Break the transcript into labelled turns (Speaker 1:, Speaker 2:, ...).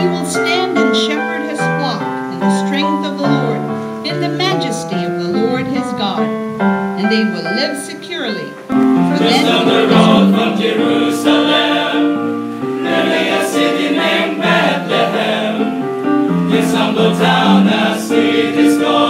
Speaker 1: he will stand and shepherd his flock in the strength of the Lord, in the majesty of the Lord his God, and they will live securely. For Just then on the road from
Speaker 2: Jerusalem, nearly a city named Bethlehem, this humble town a seen his God.